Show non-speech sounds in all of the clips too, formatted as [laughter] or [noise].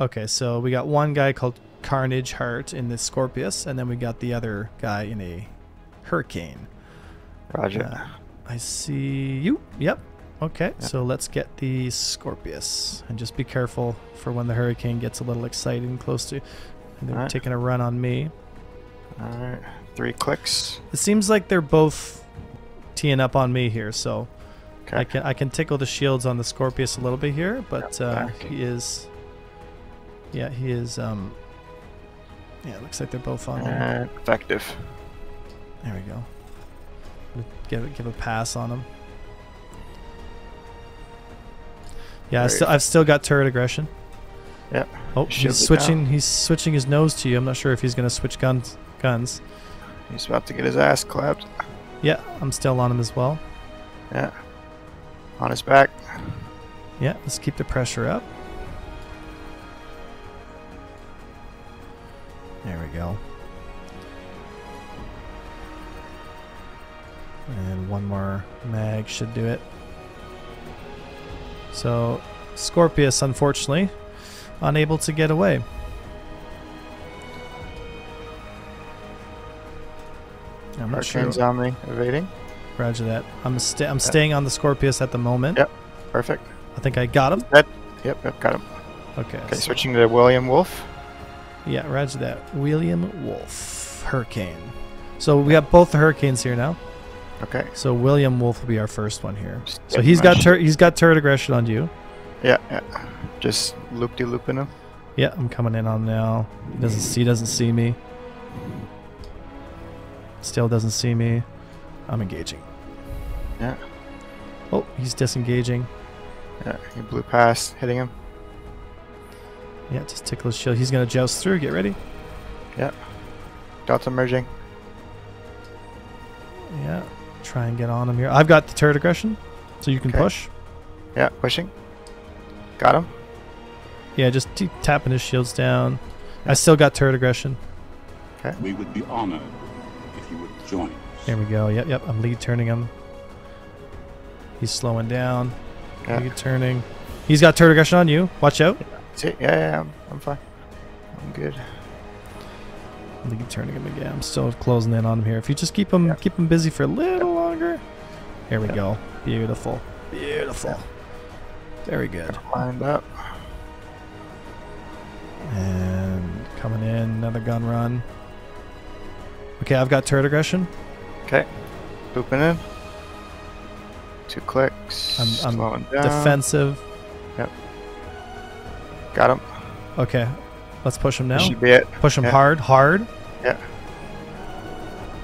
Okay, so we got one guy called Carnage Heart in the Scorpius, and then we got the other guy in a Hurricane. Roger. Uh, I see you. Yep. Okay, so let's get the Scorpius. And just be careful for when the Hurricane gets a little excited and close to. And they're Alright. taking a run on me. All right. Three clicks. It seems like they're both teeing up on me here, so Okay. I can I can tickle the shields on the Scorpius a little bit here, but Yep, uh, he is. Yeah, he is. Um. Yeah, it looks like they're both on. him. And effective. There we go. Give it, give a pass on him. Yeah, I Very still, I've still got turret aggression. Yep. Oh, Shield he's it switching. He's switching his nose to you. I'm not sure if he's gonna switch guns. Guns. He's about to get his ass clapped. Yeah, I'm still on him as well. Yeah. On his back. Yeah, let's keep the pressure up. There we go. And one more mag should do it. So, Scorpius, unfortunately, unable to get away. I'm not sure. On me. Evading. Roger that. I'm sta- I'm staying on the Scorpius at the moment. Yep. Perfect. I think I got him. Yep, yep, got him. Okay. Okay, so- switching to William Wolf. Yeah, roger that. William Wolf, Hurricane. So we got both the Hurricanes here now. Okay. So William Wolf will be our first one here. Just So he's got he's got turret aggression on you. Yeah, yeah. Just loop de looping him. Yeah, I'm coming in on now. He doesn't see he doesn't see me. Still doesn't see me. I'm engaging. Yeah. Oh, he's disengaging. Yeah, he blew past, hitting him. Yeah, just tickle his shield. He's gonna joust through. Get ready. Delta merging. Yeah. Try and get on him here. I've got the turret aggression, so you can Okay. push. Yeah, pushing. Got him. Yeah, just t- tapping his shields down. I still got turret aggression. Okay. We would be honored if you would join us. There we go. Yep, yep. I'm lead turning him. He's slowing down. Yeah. Lead turning. He's got turret aggression on you. Watch out. Yeah, yeah, yeah, I'm, I'm fine. I'm good. Lead turning him again. I'm still closing in on him here. If you just keep him Yeah. keep him busy for a little longer. Here we Yeah. go. Beautiful. Beautiful. Very good. Lined up. And coming in, another gun run. Okay, I've got turret aggression. Okay. Looping in. Two clicks. I'm- I'm down. Defensive. Yep. Got him. Okay. Let's push him now. This should be it. Push him Yeah. hard, hard. Yeah.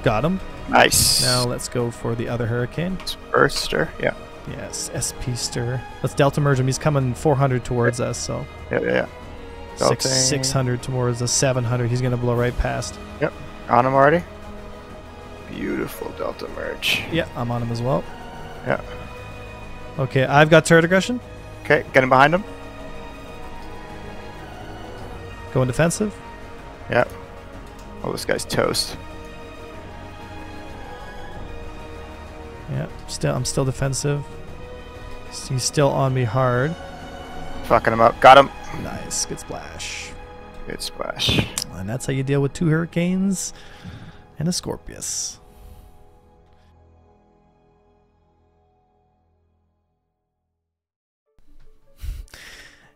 Got him. Nice. Now let's go for the other hurricane. Burster. Yeah. Yes, SP stir. Let's delta merge him. He's coming 400 towards us, so Yeah, yeah, yeah. six, 600 towards us, 700. He's gonna blow right past. Yep. On him already. Beautiful Delta merge. Yeah, I'm on him as well. Yeah. Okay, I've got turret aggression. Okay, getting behind him. Going defensive. Yeah. Oh, this guy's toast. Yeah, still I'm still defensive. He's still on me hard. Fucking him up. Got him. Nice, good splash. Good splash. And that's how you deal with two hurricanes and a Scorpius.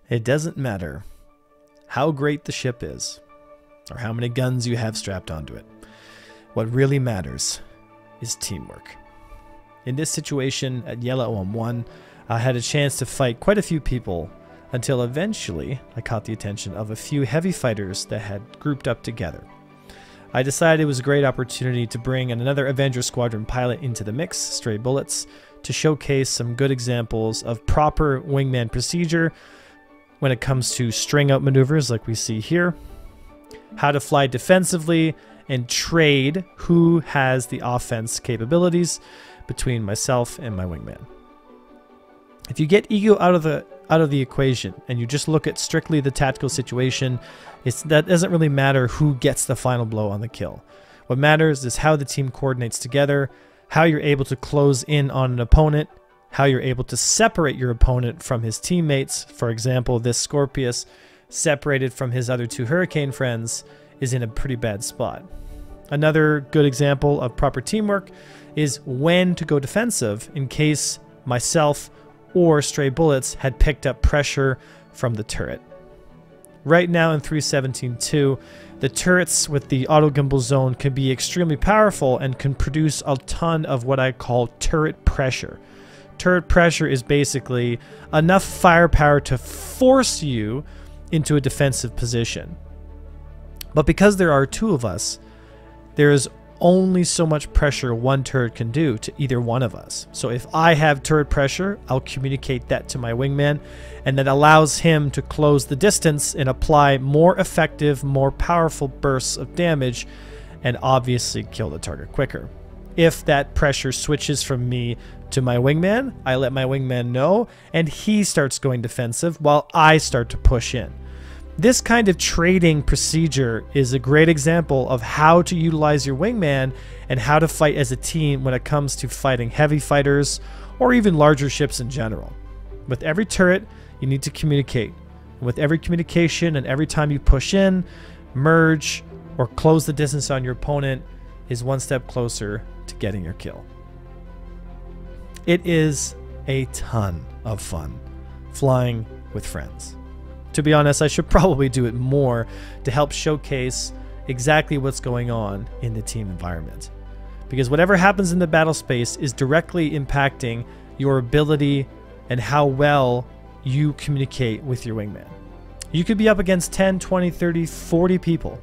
It doesn't matter how great the ship is or how many guns you have strapped onto it. What really matters is teamwork. In this situation at Yela on 1, I had a chance to fight quite a few people until eventually I caught the attention of a few heavy fighters that had grouped up together. I decided it was a great opportunity to bring another Avenger Squadron pilot into the mix, Stray Bullets, to showcase some good examples of proper wingman procedure when it comes to string out maneuvers like we see here, how to fly defensively, and trade who has the offense capabilities between myself and my wingman. If you get ego out of the out of the equation and you just look at strictly the tactical situation, it's that doesn't really matter who gets the final blow on the kill. What matters is how the team coordinates together, how you're able to close in on an opponent, how you're able to separate your opponent from his teammates. For example, this Scorpius separated from his other two Hurricane friends, is in a pretty bad spot. Another good example of proper teamwork is when to go defensive in case myself or stray bullets had picked up pressure from the turret. Right now in 317.2, the turrets with the auto gimbal zone can be extremely powerful and can produce a ton of what I call turret pressure. Turret pressure is basically enough firepower to force you into a defensive position. But because there are two of us, there is only so much pressure one turret can do to either one of us. So if I have turret pressure, I'll communicate that to my wingman, and that allows him to close the distance and apply more effective, more powerful bursts of damage, and obviously kill the target quicker. If that pressure switches from me to my wingman, I let my wingman know, and he starts going defensive while I start to push in. This kind of trading procedure is a great example of how to utilize your wingman and how to fight as a team when it comes to fighting heavy fighters or even larger ships in general. With every turret, you need to communicate. And With every communication and every time you push in, merge, or close the distance on your opponent is one step closer to getting your kill. It is a ton of fun flying with friends. To be honest, I should [laughs] probably do it more to help showcase exactly what's going on in the team environment. Because whatever happens in the battle space is directly impacting your ability and how well you communicate with your wingman. You could be up against 10, 20, 30, 40 people,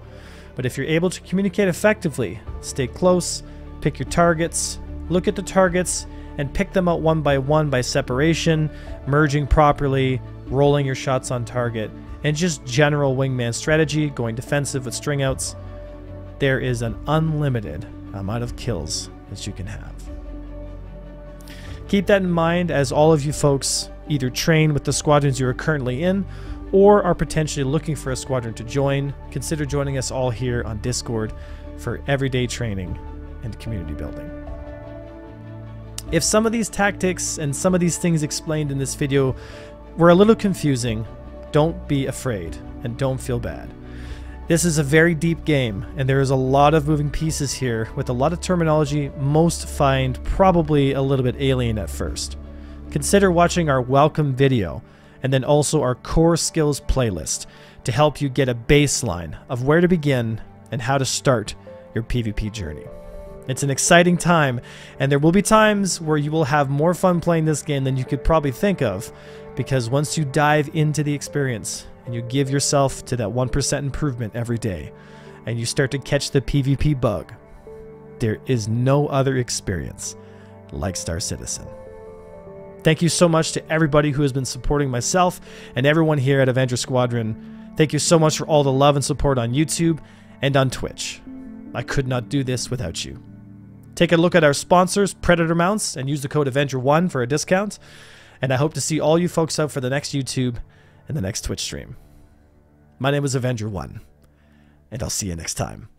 but if you're able to communicate effectively, stay close, pick your targets, look at the targets, and pick them out one by one by separation, merging properly, rolling your shots on target, and just general wingman strategy, going defensive with string outs, there is an unlimited amount of kills that you can have. Keep that in mind as all of you folks either train with the squadrons you are currently in or are potentially looking for a squadron to join. Consider joining us all here on Discord for everyday training and community building. If some of these tactics and some of these things explained in this video were a little confusing, don't be afraid and don't feel bad. This is a very deep game, and there is a lot of moving pieces here with a lot of terminology most find probably a little bit alien at first. Consider watching our welcome video and then also our core skills playlist to help you get a baseline of where to begin and how to start your PvP journey. It's an exciting time, and there will be times where you will have more fun playing this game than you could probably think of, because once you dive into the experience and you give yourself to that 1% improvement every day, and you start to catch the PvP bug, there is no other experience like Star Citizen. Thank you so much to everybody who has been supporting myself and everyone here at Avenger Squadron. Thank you so much for all the love and support on YouTube and on Twitch. I could not do this without you. Take a look at our sponsors, Predator Mounts, and use the code Avenger1 for a discount. And I hope to see all you folks out for the next YouTube and the next Twitch stream. My name is Avenger1, and I'll see you next time.